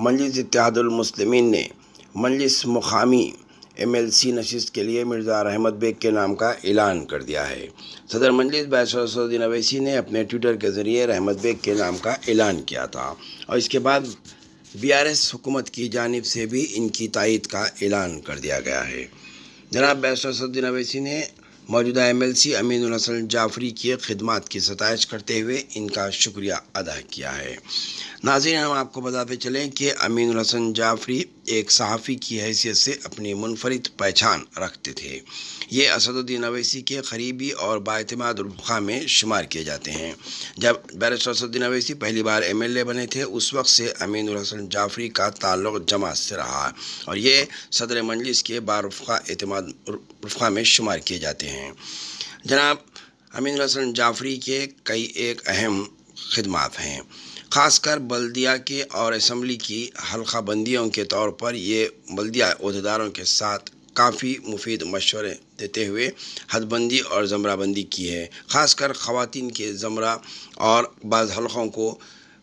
मजलिस इतिहादुलमसलिमिन ने मजलिस मुकामी M L सी नशस्त के लिए मिर्ज़ा रहमत बेग के नाम का ऐलान कर दिया है। सदर मजलिस बैसुद्दीन अवैसी ने अपने ट्विटर के ज़रिए रहमत बेग के नाम का ऐलान किया था और इसके बाद बी आर एस हुकूमत की जानब से भी इनकी तायद का ऐलान कर दिया गया है। जनाब बैसुद्दीन अवैसी ने मौजूदा M L C Amin Hasan Jafri की खदमात की सतश करते हुए इनका शुक्रिया अदा किया है। नाजिन हम आपको बताते चलें कि अमीन हसन जाफरी एक सहाफ़ी की हैसियत से अपनी मुनफरद पहचान रखते थे। ये असदुद्दीन अवैसी के करीबी और बातमादुल्फ़ा में शुमार किए जाते हैं। जब बैरिस्टर असदुद्दीन अवैसी पहली बार एम एल ए बने थे, उस वक्त से अमीन हसन जाफरी का ताल्लुक जमात से रहा और ये सदर मजलिस के बारफ़ा अतमाद में शुमार किए जाते हैं। जनाब, अमीन हसन जाफरी के कई एक अहम खदमात हैं। ख़ासकर बल्दिया के और इसम्बली की हल्का बंदियों के तौर पर ये बल्दिया अहदेदारों के साथ काफ़ी मुफीद मशवरे देते हुए हदबंदी और ज़मराबंदी की है। ख़ासकर ख़वान के ज़मरा और बाज़ हल्क़ों को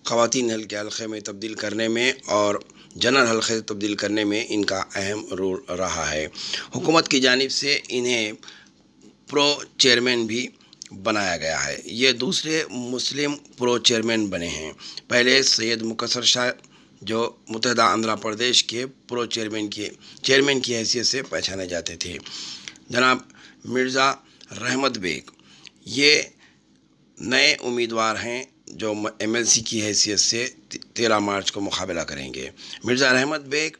ख़वान हल्के हल्के में तब्दील करने में और जनरल हल्के तब्दील करने में इनका अहम रोल रहा है। हुकूमत की जानब से इन्हें प्रो चेयरमैन भी बनाया गया है। ये दूसरे मुस्लिम प्रो चेयरमैन बने हैं। पहले सैयद मुकसर शाह, जो मुतहदा आंध्र प्रदेश के प्रो चेयरमैन के चेयरमैन की हैसियत से पहचाने जाते थे। जनाब मिर्ज़ा रहमत बेग, ये नए उम्मीदवार हैं जो एमएलसी की हैसियत से तेरह मार्च को मुकाबला करेंगे। मिर्ज़ा रहमत बेग,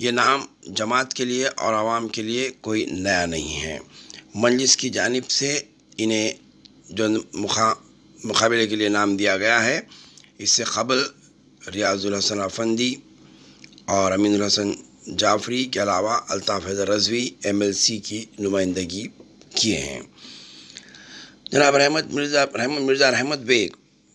ये नाम जमात के लिए और आवाम के लिए कोई नया नहीं है। मजलिस की जानब से इन्हें जो मुखा, मुकाबले के लिए नाम दिया गया है। इससे कबल रियाजुल हसन अफंदी और अमीन हसन जाफरी के अलावा अल्ताफ़ हैदर रजवी एमएलसी की नुमाइंदगी किए हैं। जनाब रहमत मिर्ज़ा रहमत मिर्ज़ा रहमत बेग,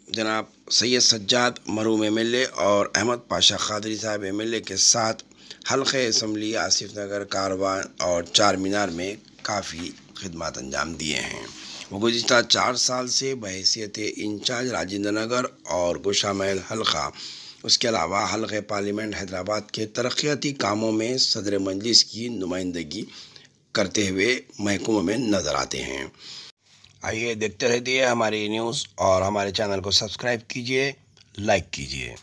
जनाब सैयद सज्जाद मरूम एम एल ए और अहमद पाशा खादरी साहब एम एल ए के साथ हल्के असम्बली आसिफ नगर, कारवान और चार मीनार में काफ़ी खदमात अंजाम दिए हैं। वो गुज्त चार साल से बहसीत इंचार्ज राजेंद्र नगर और गोशा महल हल्का। उसके अलावा हल्के पार्लियामेंट हैदराबाद के तरक्याती कामों में सदर मजलिस की नुमाइंदगी करते हुए महकूमों में नज़र आते हैं। आइए देखते रहते हैं हमारी न्यूज़ और हमारे चैनल को सब्सक्राइब कीजिए, लाइक कीजिए।